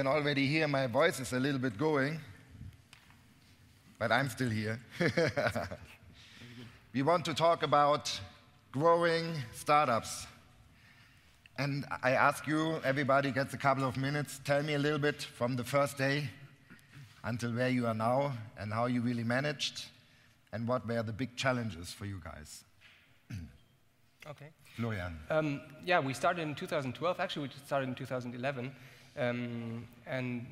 can already hear my voice is a little bit going, but I'm still here. we want to talk about growing startups. And I ask you, everybody gets a couple of minutes, tell me a little bit from the first day until where you are now and how you really managed and what were the big challenges for you guys. okay. Florian. Um, yeah, we started in 2012. Actually, we started in 2011. Um, and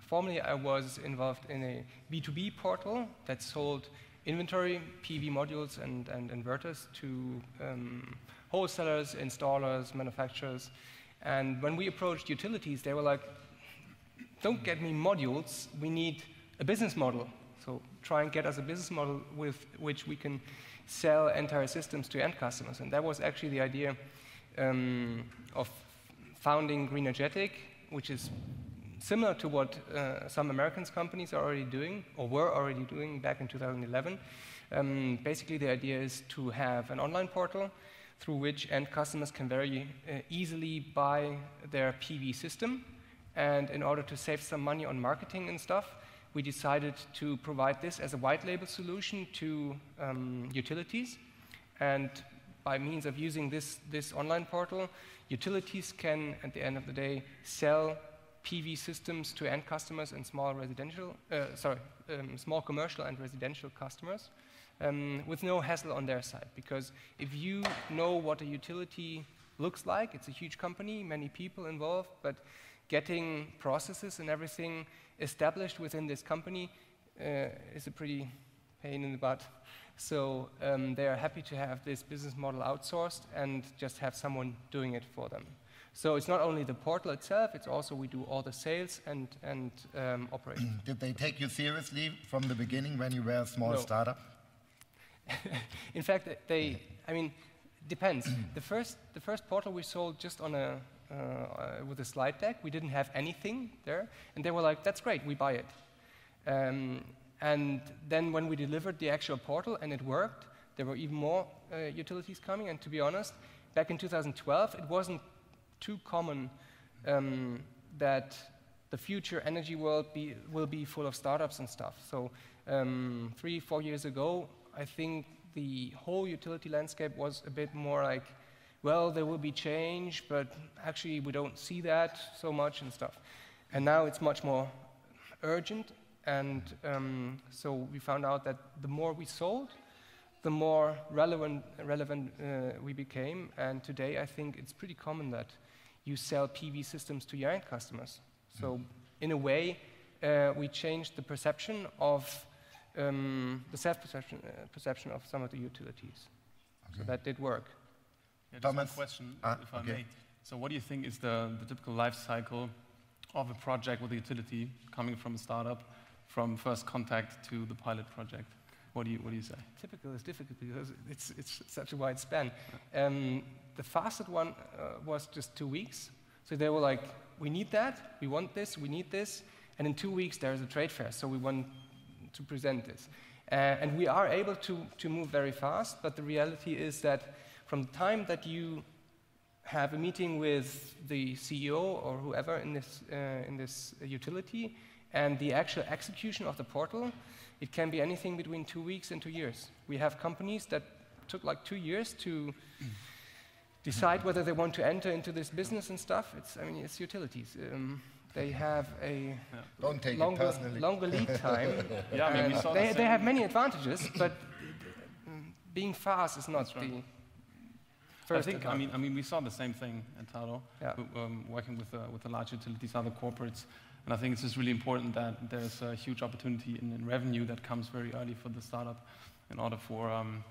formerly, I was involved in a B2B portal that sold inventory, PV modules, and, and inverters to um, wholesalers, installers, manufacturers. And when we approached utilities, they were like, don't get me modules, we need a business model. So try and get us a business model with which we can sell entire systems to end customers. And that was actually the idea um, of founding Greenergetic, which is similar to what uh, some American companies are already doing, or were already doing back in 2011. Um, basically, the idea is to have an online portal through which end customers can very uh, easily buy their PV system. And in order to save some money on marketing and stuff, we decided to provide this as a white label solution to um, utilities. And by means of using this, this online portal, utilities can, at the end of the day, sell PV systems to end customers and small residential, uh, sorry, um, small commercial and residential customers um, with no hassle on their side. Because if you know what a utility looks like, it's a huge company, many people involved, but getting processes and everything established within this company uh, is a pretty pain in the butt. So um, they are happy to have this business model outsourced and just have someone doing it for them. So it's not only the portal itself, it's also we do all the sales and, and um, operation. Did they take you seriously from the beginning when you were a small no. startup? In fact, they, I mean, depends. the, first, the first portal we sold just on a, uh, uh, with a slide deck. We didn't have anything there. And they were like, that's great, we buy it. Um, and then when we delivered the actual portal and it worked, there were even more uh, utilities coming. And to be honest, back in 2012, it wasn't too common um, that the future energy world be, will be full of startups and stuff. So um, three, four years ago, I think the whole utility landscape was a bit more like well, there will be change, but actually we don't see that so much and stuff. And now it's much more urgent, and um, so we found out that the more we sold, the more relevant, relevant uh, we became. And today I think it's pretty common that you sell PV systems to your end customers. So in a way, uh, we changed the perception of um, the self-perception uh, perception of some of the utilities. Okay. So that did work. Yeah, Thomas? one question, ah, if I okay. may. So what do you think is the, the typical life cycle of a project with a utility coming from a startup, from first contact to the pilot project? What do you, what do you say? Typical is difficult because it's, it's such a wide span. Um, the fastest one uh, was just two weeks. So they were like, we need that, we want this, we need this. And in two weeks, there's a trade fair, so we want to present this. Uh, and we are able to, to move very fast, but the reality is that from the time that you have a meeting with the CEO or whoever in this, uh, in this utility and the actual execution of the portal, it can be anything between two weeks and two years. We have companies that took like two years to decide whether they want to enter into this business and stuff. It's, I mean, it's utilities. Um, they have a yeah. longer, longer lead time. yeah, I mean, they, the they have many advantages, but being fast is not the First I think, I mean, I mean, we saw the same thing at Tado, yeah. um, working with, uh, with the large utilities, other corporates. And I think it's just really important that there's a huge opportunity in, in revenue that comes very early for the startup in order for um,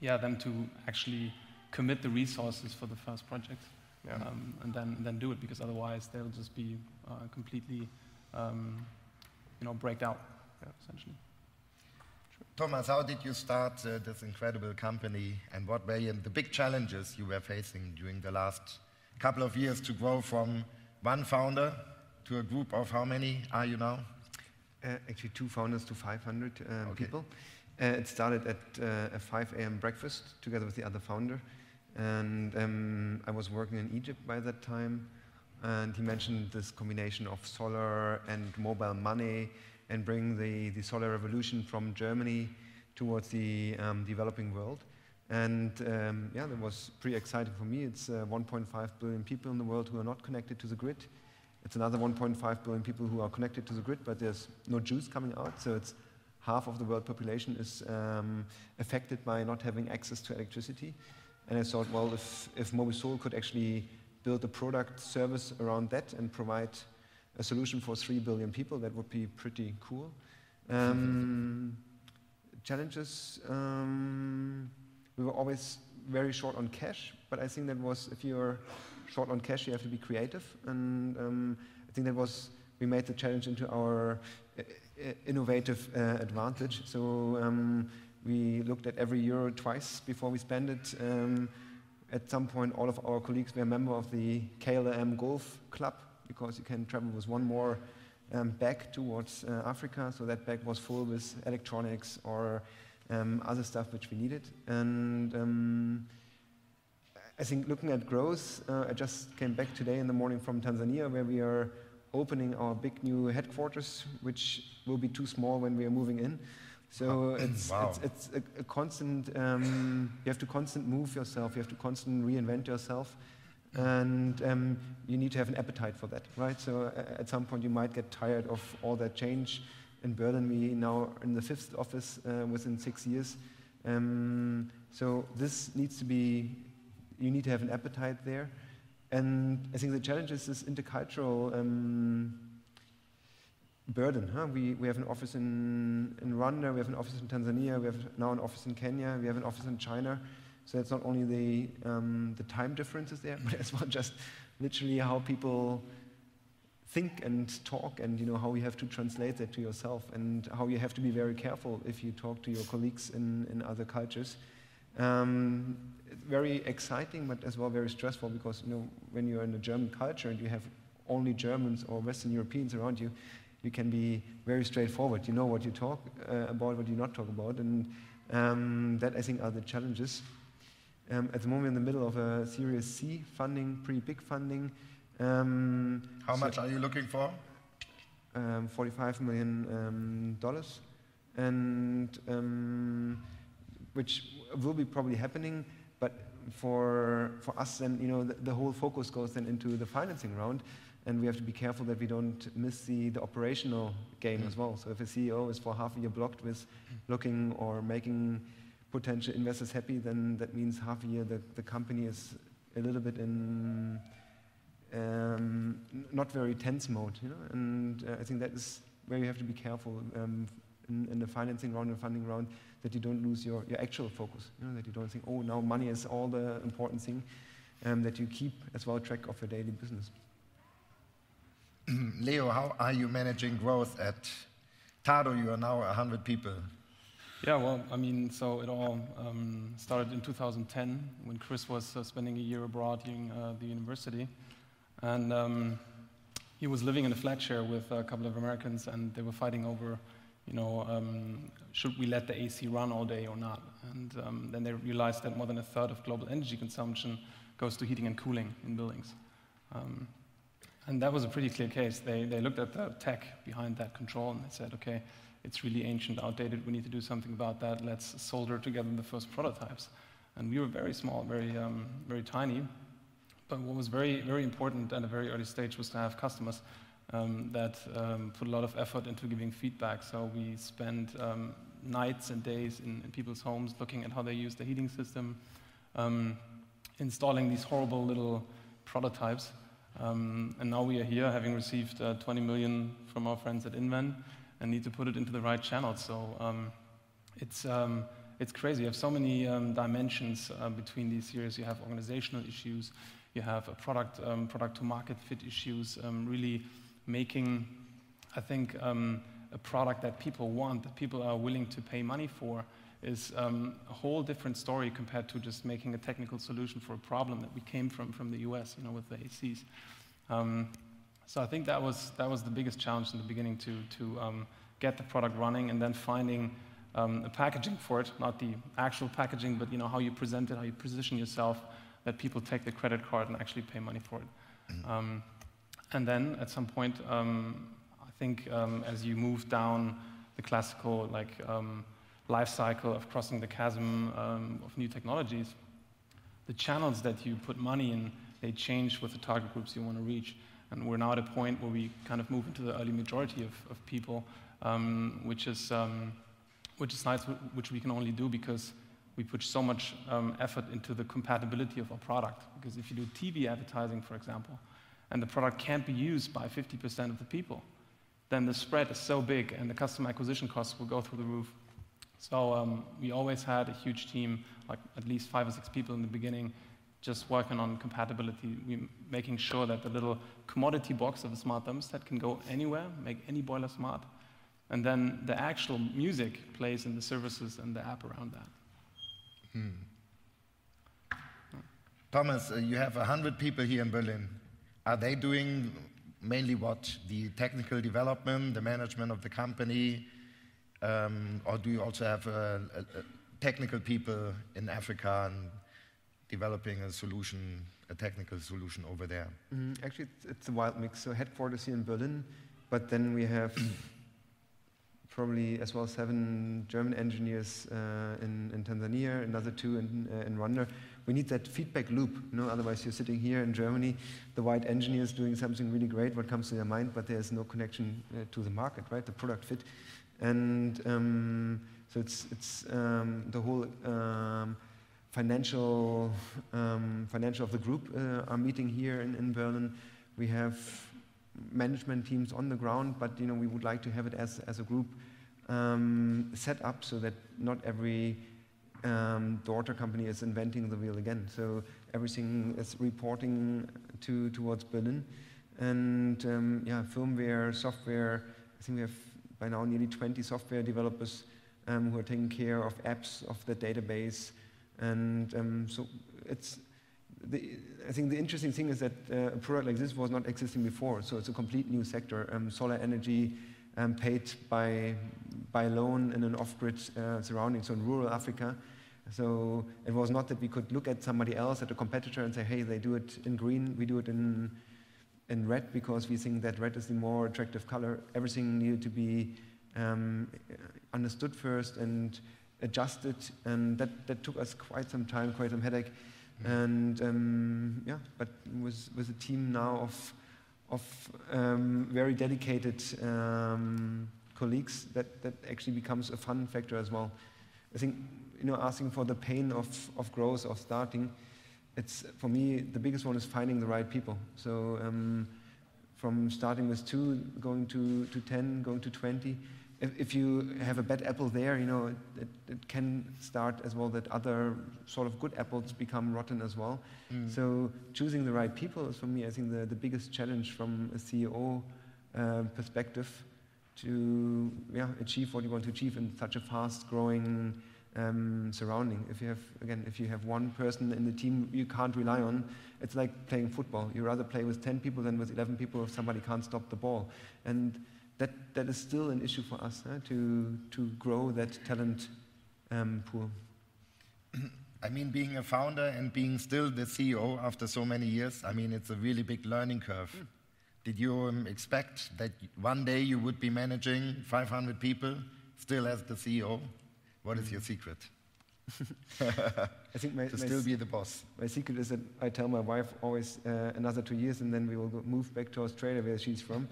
yeah, them to actually commit the resources for the first project yeah. um, and then, then do it, because otherwise they'll just be uh, completely, um, you know, break out, yeah, essentially. Thomas, how did you start uh, this incredible company and what were the big challenges you were facing during the last couple of years to grow from one founder to a group of how many are you now? Uh, actually, two founders to 500 uh, okay. people. Uh, it started at uh, a 5 a.m. breakfast together with the other founder. And um, I was working in Egypt by that time. And he mentioned this combination of solar and mobile money and bring the, the solar revolution from Germany towards the um, developing world. And um, yeah, that was pretty exciting for me. It's uh, 1.5 billion people in the world who are not connected to the grid. It's another 1.5 billion people who are connected to the grid, but there's no juice coming out. So it's half of the world population is um, affected by not having access to electricity. And I thought, well, if, if Mobisol could actually build a product service around that and provide a solution for 3 billion people, that would be pretty cool. Um, challenges, um, we were always very short on cash, but I think that was, if you're short on cash, you have to be creative. And um, I think that was, we made the challenge into our uh, uh, innovative uh, advantage. So um, we looked at every euro twice before we spend it. Um, at some point, all of our colleagues were a member of the KLM Golf Club because you can travel with one more um, bag towards uh, Africa. So that bag was full with electronics or um, other stuff which we needed. And um, I think looking at growth, uh, I just came back today in the morning from Tanzania where we are opening our big new headquarters, which will be too small when we are moving in. So it's, wow. it's, it's a, a, constant, um, you have to constant move yourself, you have to constant reinvent yourself, and um, you need to have an appetite for that, right? So uh, at some point you might get tired of all that change. In Berlin, we now in the fifth office uh, within six years. Um, so this needs to be you need to have an appetite there. And I think the challenge is this intercultural um, burden. Huh? We, we have an office in, in Rwanda, we have an office in Tanzania, we have now an office in Kenya, we have an office in China. So it's not only the, um, the time differences there, but as well just literally how people think and talk and you know how you have to translate that to yourself and how you have to be very careful if you talk to your colleagues in, in other cultures. Um, very exciting, but as well very stressful because you know when you're in a German culture and you have only Germans or Western Europeans around you, you can be very straightforward. You know what you talk uh, about, what you not talk about, and um, that I think are the challenges. Um, at the moment, in the middle of a Series C funding, pretty big funding. Um, How so much are you looking for? Um, 45 million um, dollars, and um, which will be probably happening. But for, for us, then, you know, the, the, whole focus goes then into the financing round. And we have to be careful that we don't miss the, the operational game mm. as well. So if a CEO is for half a year blocked with looking or making potential investors happy, then that means half a year the, the company is a little bit in um, not very tense mode. You know? And uh, I think that is where you have to be careful um, in, in the financing round and funding round that you don't lose your, your actual focus, you know, that you don't think, oh, now money is all the important thing, um, that you keep as well track of your daily business. Leo, how are you managing growth at Tado? You are now 100 people. Yeah, well, I mean, so it all um, started in 2010 when Chris was uh, spending a year abroad in uh, the university. And um, he was living in a flat share with a couple of Americans, and they were fighting over you know, um, should we let the AC run all day or not? And um, then they realized that more than a third of global energy consumption goes to heating and cooling in buildings. Um, and that was a pretty clear case. They, they looked at the tech behind that control and they said, okay, it's really ancient, outdated, we need to do something about that. Let's solder together the first prototypes. And we were very small, very, um, very tiny. But what was very, very important at a very early stage was to have customers um, that um, put a lot of effort into giving feedback. So we spent um, nights and days in, in, people's homes looking at how they use the heating system, um, installing these horrible little prototypes. Um, and now we are here, having received uh, 20 million from our friends at InVen, and need to put it into the right channels. So um, it's it's crazy. You have so many dimensions uh, between these series. You have organizational issues, you have a product, product to market fit issues, really making, I think, um, a product that people want, that people are willing to pay money for, is um, a whole different story compared to just making a technical solution for a problem that we came from from the US, you know, with the ACs. Um, so I think that was that was the biggest challenge in the beginning to to um, get the product running and then finding um, a packaging for it, not the actual packaging, but you know how you present it, how you position yourself, that people take the credit card and actually pay money for it. And then at some point, um, I think um, as you move down the classical like um, life cycle of crossing the chasm um, of new technologies, the channels that you put money in, they change with the target groups you want to reach. And we're now at a point where we kind of move into the early majority of, of people, um, which, is, um, which is nice, which we can only do because we put so much um, effort into the compatibility of our product. Because if you do TV advertising, for example, and the product can't be used by 50% of the people, then the spread is so big and the customer acquisition costs will go through the roof. So um, we always had a huge team, like at least five or six people in the beginning, just working on compatibility, we, making sure that the little commodity box of a smart thermostat can go anywhere, make any boiler smart, and then the actual music plays in the services and the app around that. Hmm. Thomas, uh, you have 100 people here in Berlin. Are they doing mainly what? The technical development, the management of the company? Um, or do you also have uh, uh, technical people in Africa and developing a solution, a technical solution over there? Mm, actually, it's, it's, a wild mix. So headquarters here in Berlin, but then we have probably as well seven German engineers uh, in, in, Tanzania, another two in, uh, in Rwanda. We need that feedback loop, you know, otherwise you're sitting here in Germany, the white engineers doing something really great, what comes to their mind, but there's no connection uh, to the market, right, the product fit. And um, so it's, it's um, the whole um, financial, um, financial of the group uh, are meeting here in, in Berlin. We have management teams on the ground, but you know, we would like to have it as, as a group um, set up so that not every um, daughter company is inventing the wheel again. So everything is reporting to, towards Berlin. And um, yeah, firmware, software, I think we have by now nearly 20 software developers um, who are taking care of apps of the database. And um, so it's, the, I think the interesting thing is that uh, a product like this was not existing before, so it's a complete new sector. Um, solar energy um, paid by, by loan in an off-grid uh, surrounding, so in rural Africa. So it was not that we could look at somebody else, at a competitor, and say, hey, they do it in green, we do it in, in red, because we think that red is the more attractive color. Everything needed to be um, understood first and adjusted, and that, that took us quite some time, quite some headache. And um, yeah, but with, with a team now of, of um, very dedicated um, colleagues, that, that actually becomes a fun factor as well. I think, you know, asking for the pain of, of growth, of starting, it's, for me, the biggest one is finding the right people. So um, from starting with two, going to, to 10, going to 20, if, if you have a bad apple there, you know, it, it, can start as well that other sort of good apples become rotten as well. Mm. So choosing the right people is for me, I think, the, the biggest challenge from a CEO uh, perspective to yeah, achieve what you want to achieve in such a fast-growing um, surrounding. If you have, again, if you have one person in the team you can't rely on, it's like playing football. You rather play with 10 people than with 11 people if somebody can't stop the ball. And that, that is still an issue for us to, to grow that talent um, pool. I mean, being a founder and being still the CEO after so many years, I mean, it's a really big learning curve. Mm. Did you um, expect that one day you would be managing 500 people still as the CEO? What is your secret? I think my, to my still be the boss. My secret is that I tell my wife always uh, another two years, and then we will move back to Australia, where she's from.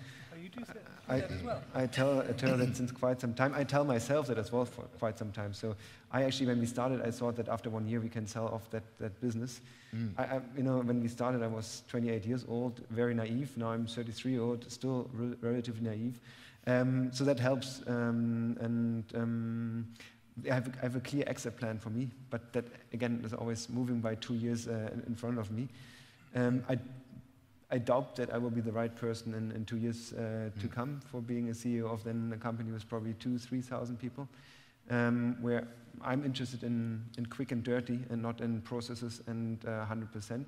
You do that, I, that as well. I tell, I tell that since quite some time. I tell myself that as well for quite some time. So I actually, when we started, I thought that after one year we can sell off that, that business. Mm. I, I, you know, when we started, I was 28 years old, very naive. Now I'm 33 years old, still re relatively naive. Um, so that helps. Um, and um, I have, a, I have, a clear exit plan for me, but that again is always moving by two years uh, in front of me. Um, I, I, doubt that I will be the right person in, in two years uh, to mm. come for being a CEO of then a company with probably two, three thousand people, um, where I'm interested in, in quick and dirty and not in processes and uh, 100%.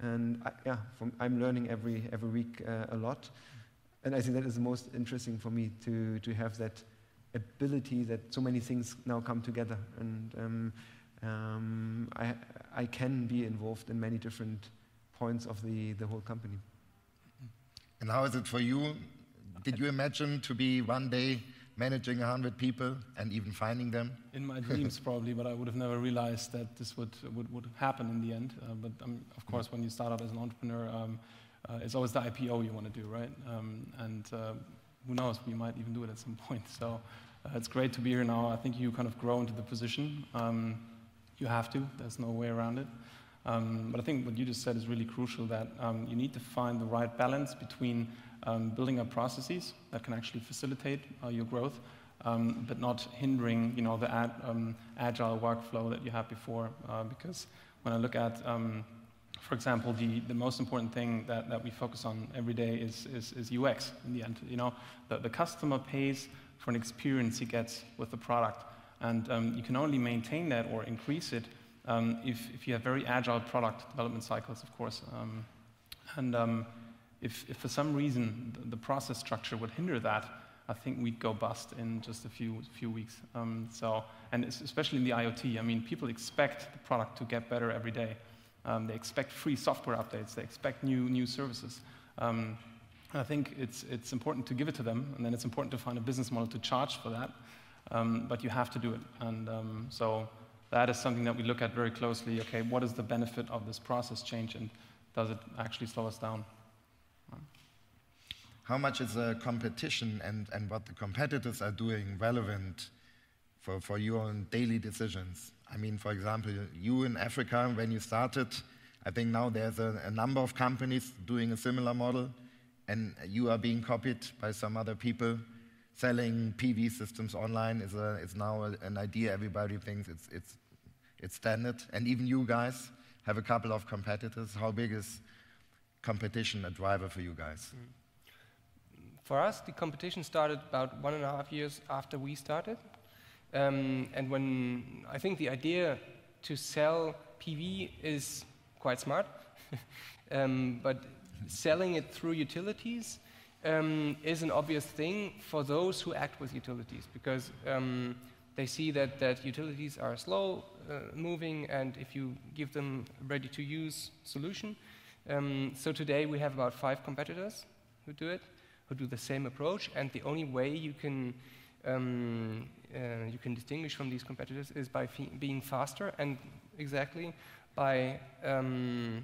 And I, yeah, from, I'm learning every every week uh, a lot, and I think that is the most interesting for me to to have that ability that so many things now come together. And um, um, I, I can be involved in many different points of the, the whole company. And how is it for you? Did you imagine to be one day managing 100 people and even finding them? In my dreams, probably, but I would have never realized that this would, would, would happen in the end. Uh, but um, of course, when you start out as an entrepreneur, um, uh, it's always the IPO you want to do, right? Um, and uh, who knows, we might even do it at some point. So uh, it's great to be here now. I think you kind of grow into the position. Um, you have to, there's no way around it. Um, but I think what you just said is really crucial that um, you need to find the right balance between um, building up processes that can actually facilitate uh, your growth, um, but not hindering you know, the ad, um, agile workflow that you had before. Uh, because when I look at, um, for example, the, the most important thing that, that we focus on every day is, is, is UX in the end. You know, the, the customer pays for an experience he gets with the product. And you can only maintain that or increase it um, if, if, you have very agile product development cycles, of course. Um, and um, if, if, for some reason the, process structure would hinder that, I think we'd go bust in just a few, few weeks. Um, so, and especially in the IoT, I mean, people expect the product to get better every day. Um, they expect free software updates. They expect new, new services. Um, I think it's, it's important to give it to them, and then it's important to find a business model to charge for that. but you have to do it. And so that is something that we look at very closely. Okay, what is the benefit of this process change, and does it actually slow us down? How much is the competition and, and what the competitors are doing relevant for, for your own daily decisions? I mean, for example, you in Africa, when you started, I think now there's a, a number of companies doing a similar model, and you are being copied by some other people selling PV systems online is, a, is now a, an idea everybody thinks it's, it's, it's standard. And even you guys have a couple of competitors. How big is competition a driver for you guys? Mm. For us, the competition started about one and a half years after we started. Um, and when I think the idea to sell PV is quite smart, um, but selling it through utilities um, is an obvious thing for those who act with utilities because um, they see that, that utilities are slow uh, moving and if you give them ready to use solution. Um, so today we have about five competitors who do it, who do the same approach, and the only way you can um, uh, you can distinguish from these competitors is by being faster and exactly by um,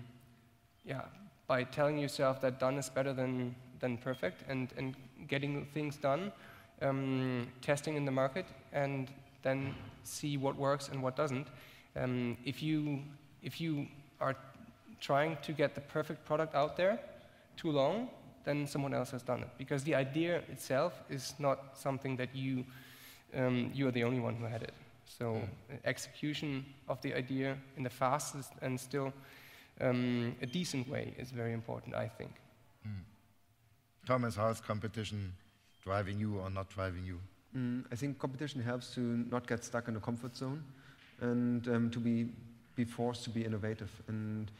yeah by telling yourself that done is better than than perfect and, and getting things done, um, testing in the market, and then see what works and what doesn't. Um, if, you, if you are trying to get the perfect product out there too long, then someone else has done it. Because the idea itself is not something that you, um, you are the only one who had it. So mm. execution of the idea in the fastest and still um, a decent way is very important, I think. Mm. Thomas, how is competition driving you or not driving you? Mm, I think competition helps to not get stuck in a comfort zone and um, to be, be forced to be innovative. And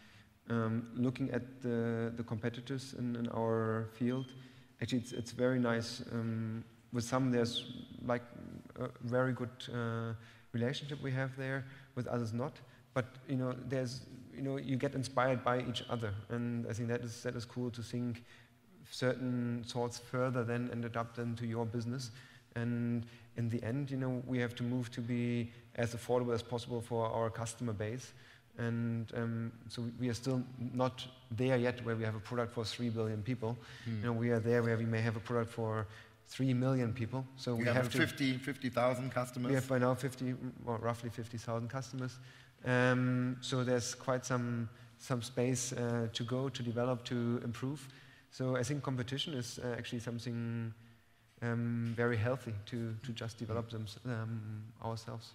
um, looking at the, the competitors in, in, our field, actually it's, it's very nice. Um, with some there's like a very good uh, relationship we have there, with others not. But you know, there's you know, you get inspired by each other, and I think that is that is cool to think certain thoughts further then and adapt them to your business. And in the end, you know, we have to move to be as affordable as possible for our customer base. And um, so we are still not there yet where we have a product for 3 billion people. Mm. You know, we are there where we may have a product for 3 million people. So we, we have, have 50, 50,000 customers. We have by now 50, well, roughly 50,000 customers. Um, so there's quite some, some space uh, to go, to develop, to improve. So I think competition is uh, actually something um, very healthy to, to just develop them um, ourselves.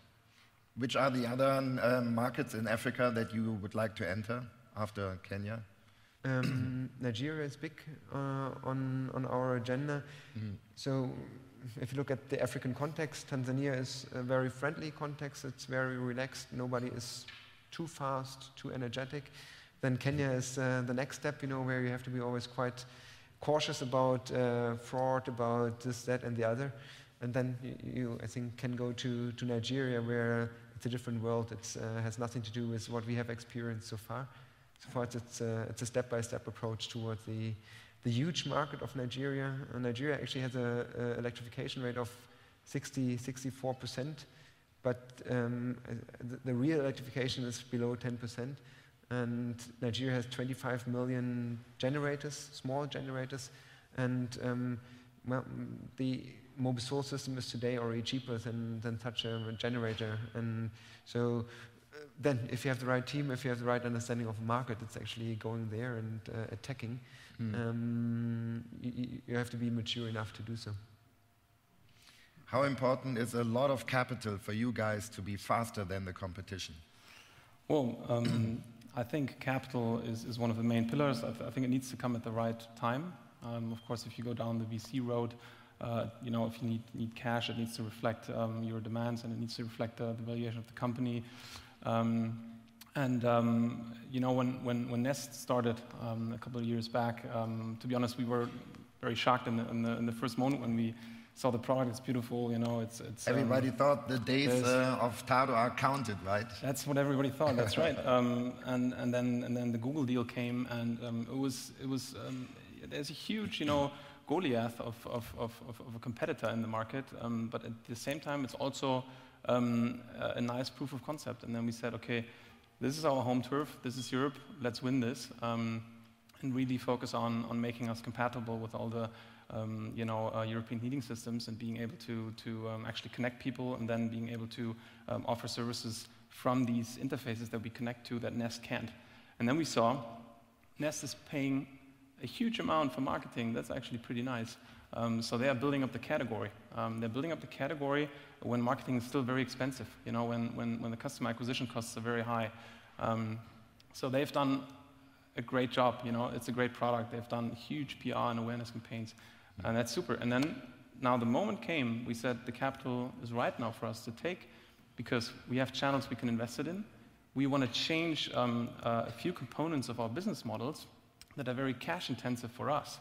Which are the other um, markets in Africa that you would like to enter after Kenya? Um, Nigeria is big uh, on, on our agenda. Mm. So if you look at the African context, Tanzania is a very friendly context. It's very relaxed. Nobody is too fast, too energetic. Then Kenya is uh, the next step, you know, where you have to be always quite cautious about uh, fraud, about this, that, and the other. And then you, I think, can go to, to Nigeria, where it's a different world. It uh, has nothing to do with what we have experienced so far. So far, it's, it's, uh, it's a step-by-step approach toward the, the huge market of Nigeria. Uh, Nigeria actually has an electrification rate of 60, 64%, but um, the, the, real electrification is below 10%. And Nigeria has 25 million generators, small generators, and um, well, the Mobisol system is today already cheaper than, than such a generator. And so uh, then if you have the right team, if you have the right understanding of the market, it's actually going there and uh, attacking. Mm. Um, you, you have to be mature enough to do so. How important is a lot of capital for you guys to be faster than the competition? Well, um, I think capital is, is one of the main pillars. I, th I, think it needs to come at the right time. Um, of course, if you go down the VC road, uh, you know, if you need, need cash, it needs to reflect um, your demands and it needs to reflect uh, the valuation of the company. Um, and um, you know, when, when, when Nest started um, a couple of years back, um, to be honest, we were very shocked in the, in the, in the first moment when we saw the product. It's beautiful, you know. It's, it's everybody um, thought the days uh, of Tado are counted, right? That's what everybody thought. That's right. Um, and and then and then the Google deal came, and um, it was it was um, there's a huge, you know. Goliath of, of, of, of, a competitor in the market, um, but at the same time, it's also um, a, a nice proof of concept. And then we said, okay, this is our home turf, this is Europe, let's win this, um, and really focus on, on making us compatible with all the um, you know, uh, European heating systems and being able to, to um, actually connect people and then being able to um, offer services from these interfaces that we connect to that Nest can't. And then we saw Nest is paying a huge amount for marketing. That's actually pretty nice. Um, so they are building up the category. Um, they're building up the category when marketing is still very expensive, you know, when, when, when the customer acquisition costs are very high. Um, so they've done a great job, you know, it's a great product. They've done huge PR and awareness campaigns. And that's super. And then now the moment came, we said the capital is right now for us to take because we have channels we can invest it in. We want to change um, uh, a few components of our business models that are very cash intensive for us,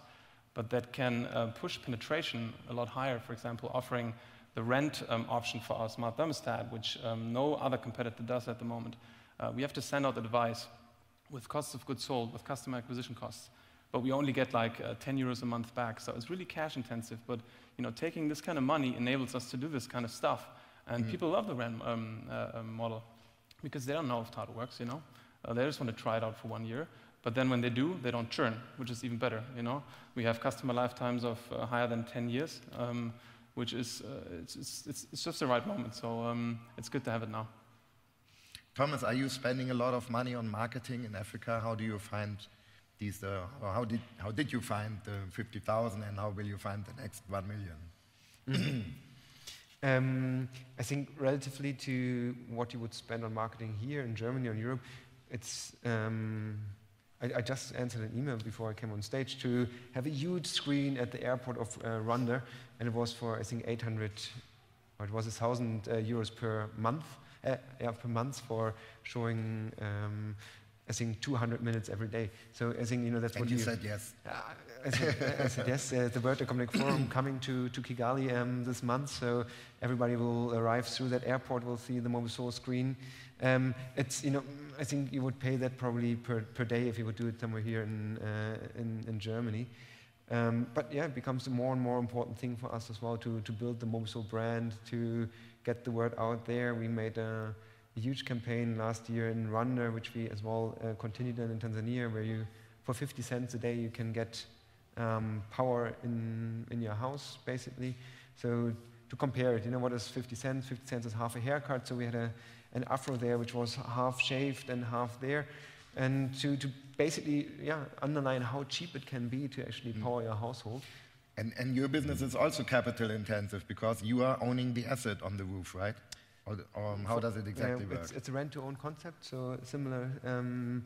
but that can uh, push penetration a lot higher. For example, offering the rent um, option for our smart thermostat, which um, no other competitor does at the moment. Uh, we have to send out a device with costs of goods sold, with customer acquisition costs but we only get like uh, 10 euros a month back. So it's really cash intensive. But you know, taking this kind of money enables us to do this kind of stuff. And mm. people love the RAN um, uh, um, model because they don't know if Tado works, you know. Uh, they just want to try it out for one year. But then when they do, they don't churn, which is even better, you know. We have customer lifetimes of uh, higher than 10 years, um, which is, uh, it's, it's, it's, just the right moment. So um, it's good to have it now. Thomas, are you spending a lot of money on marketing in Africa? How do you find these, uh, how, did, how did you find the 50,000 and how will you find the next 1 million? um, I think relatively to what you would spend on marketing here in Germany or in Europe, it's, um, I, I, just answered an email before I came on stage to have a huge screen at the airport of uh, Rwanda, and it was for, I think, 800, or it was 1,000 uh, euros per month, uh, per month for showing um, I think 200 minutes every day. So I think you know that's and what you, you said yes. Uh, I, said, I said yes. Uh, the World Economic Forum coming to, to Kigali um, this month, so everybody will arrive through that airport. will see the Mobisol screen. Um, it's you know I think you would pay that probably per, per day if you would do it somewhere here in uh, in, in, Germany. Um, but yeah, it becomes a more and more important thing for us as well to to build the Mobisol brand, to get the word out there. We made a a huge campaign last year in Rwanda, which we as well uh, continued in Tanzania, where you, for 50 cents a day, you can get um, power in, in your house, basically. So to compare it, you know, what is 50 cents? 50 cents is half a haircut, so we had a, an afro there, which was half shaved and half there. And to, to basically, yeah, underline how cheap it can be to actually mm. power your household. And, and your business is also capital intensive because you are owning the asset on the roof, right? Or, or how does it exactly work? It's, it's, a rent-to-own concept, so similar, um,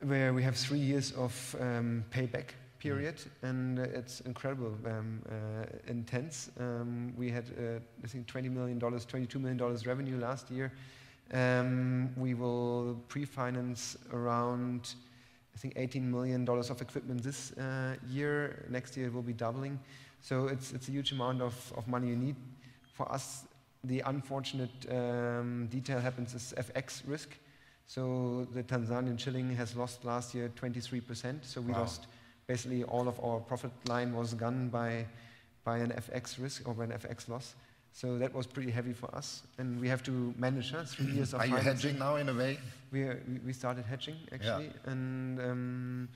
where we have three years of um, payback period, mm. and uh, it's incredible, um, uh, intense. Um, we had, uh, I think, $20 million, $22 million revenue last year. Um, we will pre-finance around, I think, $18 million of equipment this uh, year. Next year it will be doubling. So it's, it's a huge amount of, of money you need. For us, the unfortunate um, detail happens is FX risk. So the Tanzanian shilling has lost last year 23%. So we wow. lost basically all of our profit line was gone by, by an FX risk or by an FX loss. So that was pretty heavy for us, and we have to manage uh, three years of. Are you hedging now in a way? We we started hedging actually, yeah. and um,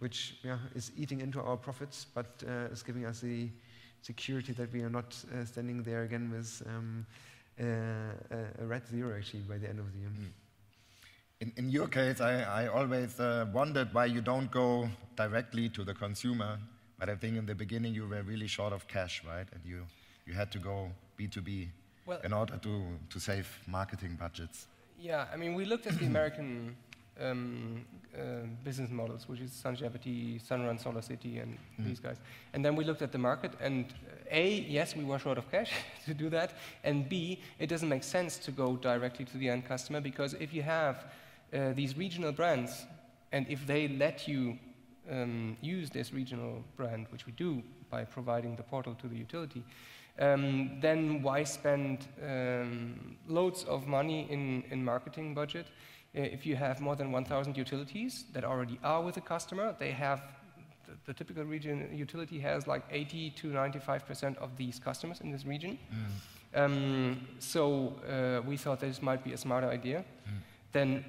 which yeah, is eating into our profits, but uh, is giving us the security that we are not uh, standing there again with um, uh, a red zero actually by the end of the year. Mm. In, in your case, I, I always uh, wondered why you don't go directly to the consumer. But I think in the beginning you were really short of cash, right? And you, you had to go B2B well, in order to, to save marketing budgets. Yeah, I mean, we looked at the American um, uh, business models, which is Sungevity, Sunrun, SolarCity, and mm. these guys. And then we looked at the market, and uh, A, yes, we were short of cash to do that, and B, it doesn't make sense to go directly to the end customer because if you have uh, these regional brands, and if they let you um, use this regional brand, which we do by providing the portal to the utility, um, then why spend um, loads of money in, in marketing budget? Uh, if you have more than 1,000 utilities that already are with the customer, they have the, the, typical region utility has like 80 to 95% of these customers in this region. Mm. Um, so uh, we thought this might be a smarter idea. Mm. Then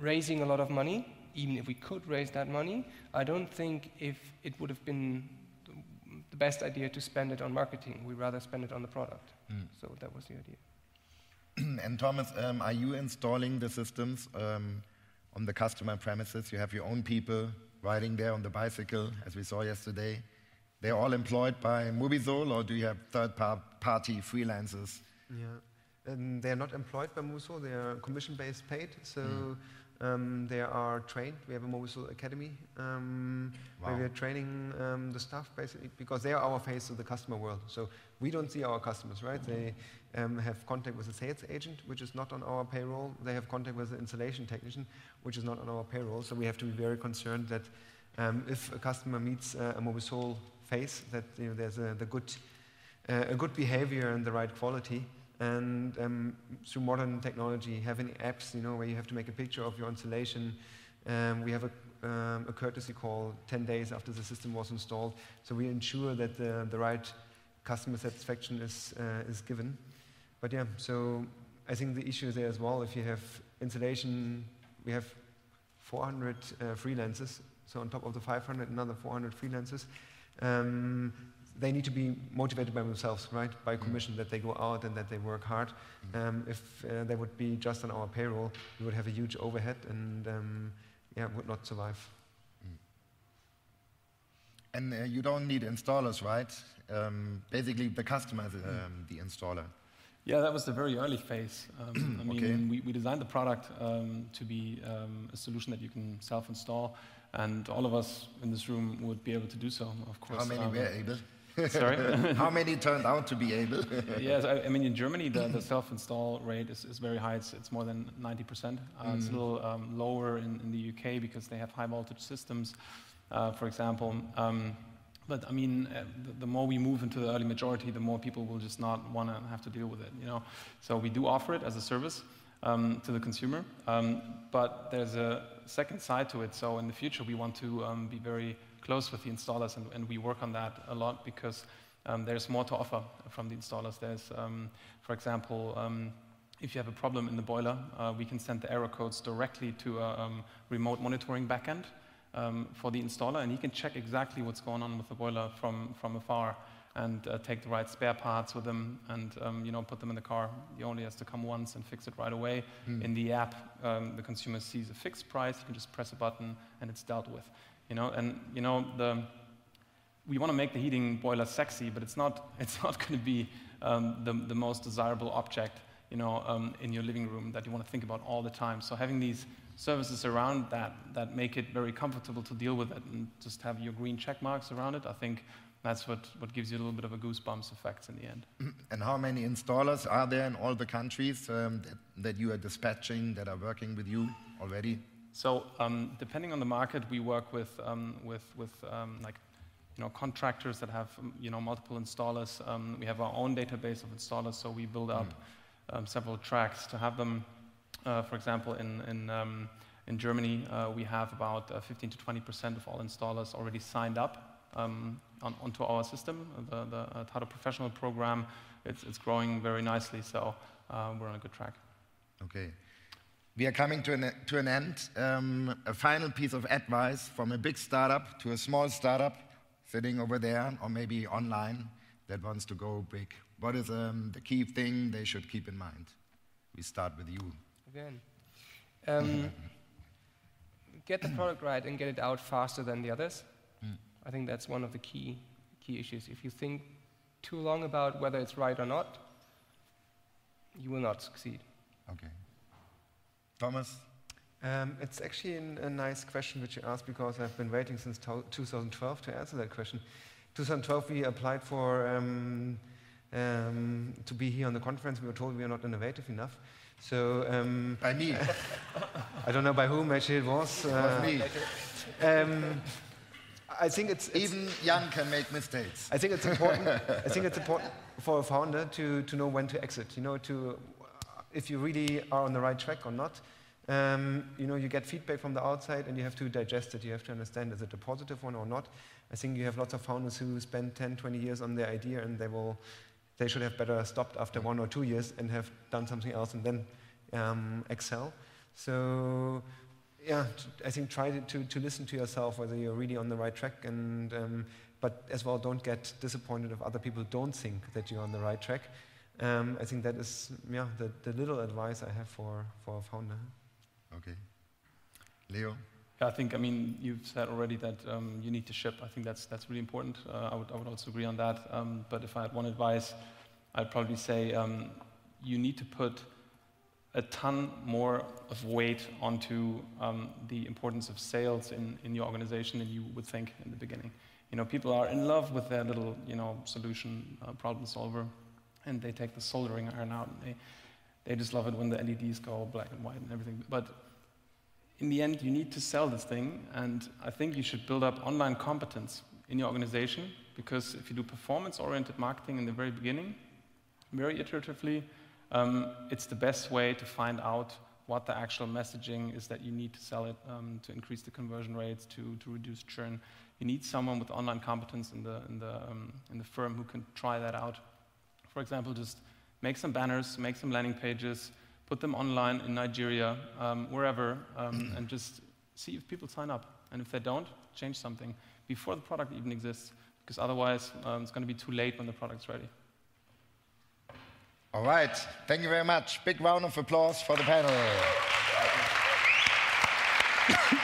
raising a lot of money, even if we could raise that money, I don't think if it would have been the best idea to spend it on marketing. We rather spend it on the product. Mm. So that was the idea. and Thomas, um, are you installing the systems um, on the customer premises? You have your own people riding there on the bicycle, as we saw yesterday. They're all employed by Mobisol, or do you have third-party freelancers? Yeah, and they're not employed by Mobisol. They are commission-based paid. So. Mm um, they are trained. We have a Mobisol Academy um, wow. where we are training um, the staff basically because they are our face of the customer world. So we don't see our customers, right? Mm -hmm. They um, have contact with a sales agent, which is not on our payroll. They have contact with the installation technician, which is not on our payroll. So we have to be very concerned that um, if a customer meets uh, a Mobisol face, that you know, there's a, the good, uh, a good behavior and the right quality and um, through modern technology, having apps, you know, where you have to make a picture of your installation. Um, we have a, um, a, courtesy call 10 days after the system was installed, so we ensure that the, the right customer satisfaction is, uh, is given. But yeah, so I think the issue there as well, if you have installation, we have 400 uh, freelancers, so on top of the 500, another 400 freelancers. Um, they need to be motivated by themselves, right? By mm. commission, mm. that they go out and that they work hard. Mm. Um, if uh, they would be just on our payroll, we would have a huge overhead and um, yeah, would not survive. Mm. And uh, you don't need installers, right? Um, basically, the customer is um, the installer. Yeah, that was the very early phase. Um, I mean, okay. we, we, designed the product um, to be um, a solution that you can self-install, and all of us in this room would be able to do so, of course. How many um, were able? Sorry? How many turned out to be able? yes, I, I, mean, in Germany, the, the self-install rate is, is very high. It's, it's more than 90%. Uh, mm. It's a little um, lower in, in the UK because they have high-voltage systems, uh, for example. Um, but I mean, uh, the, the, more we move into the early majority, the more people will just not want to have to deal with it, you know. So we do offer it as a service um, to the consumer, um, but there's a second side to it. So in the future, we want to um, be very close with the installers, and, and we work on that a lot because um, there's more to offer from the installers. There's, um, for example, um, if you have a problem in the boiler, uh, we can send the error codes directly to a um, remote monitoring backend um, for the installer, and he can check exactly what's going on with the boiler from, from afar and uh, take the right spare parts with him and um, you know put them in the car. He only has to come once and fix it right away. Mm. In the app, um, the consumer sees a fixed price. You can just press a button and it's dealt with. You know, and you know the we want to make the heating boiler sexy, but it's not it's not going to be um, the the most desirable object you know um, in your living room that you want to think about all the time. So having these services around that that make it very comfortable to deal with it and just have your green check marks around it, I think that's what, what gives you a little bit of a goosebumps effect in the end. And how many installers are there in all the countries um, that, that you are dispatching that are working with you already? So um, depending on the market, we work with, um, with, with um, like, you know, contractors that have um, you know, multiple installers. Um, we have our own database of installers, so we build up mm. several tracks to have them, uh, for example, in, in, in Germany, uh, we have about uh, 15 to 20% of all installers already signed up um, on, onto our system. The, the uh, Tado Professional program, it's, it's growing very nicely, so uh, we're on a good track. Okay. We are coming to an, to an end. Um, a final piece of advice from a big startup to a small startup sitting over there, or maybe online, that wants to go big. What is um, the key thing they should keep in mind? We start with you. Again. Um, get the product right and get it out faster than the others. Mm. I think that's one of the key, key issues. If you think too long about whether it's right or not, you will not succeed. Okay. Thomas? Um, it's actually an, a nice question which you asked because I've been waiting since 2012 to answer that question. 2012 we applied for um, um, to be here on the conference. We were told we are not innovative enough. So um, by me, I don't know by whom actually it was. Uh, it was me. Um, I think it's, it's, even young can make mistakes. I think it's important. I think it's important for a founder to, to know when to exit. You know, to if you really are on the right track or not. Um, you know, you get feedback from the outside and you have to digest it. You have to understand is it a positive one or not. I think you have lots of founders who spend 10, 20 years on their idea and they will they should have better stopped after one or two years and have done something else and then um, excel. So, yeah, I think try to, to listen to yourself whether you're really on the right track, and um, but as well, don't get disappointed if other people don't think that you're on the right track. Um, I think that is yeah the, the little advice I have for, for a founder. Okay. Leo? Yeah, I think, I mean, you've said already that um, you need to ship. I think that's, that's really important. Uh, I, would, I would also agree on that. Um, but if I had one advice, I'd probably say um, you need to put a ton more of weight onto um, the importance of sales in, in your organization than you would think in the beginning. You know, people are in love with their little, you know, solution uh, problem solver, and they take the soldering iron out, and they, they just love it when the LEDs go black and white and everything. But in the end, you need to sell this thing, and I think you should build up online competence in your organization because if you do performance oriented marketing in the very beginning, very iteratively, um, it's the best way to find out what the actual messaging is that you need to sell it um, to increase the conversion rates, to, to reduce churn. You need someone with online competence in the, in, the, um, in the firm who can try that out. For example, just make some banners, make some landing pages, put them online in Nigeria, um, wherever, um, and just see if people sign up. And if they don't, change something before the product even exists, because otherwise um, it's going to be too late when the product's ready. All right. Thank you very much. Big round of applause for the panel.